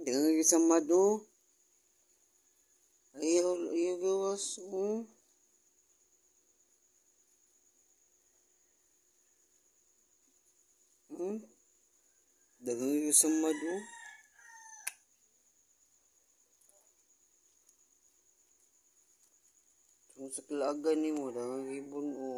Dengan kisah madu. Ia juga um, Hmm? hmm. Dengan kisah madu. Cuma kalagan ni mo dangang ribun o. Oh.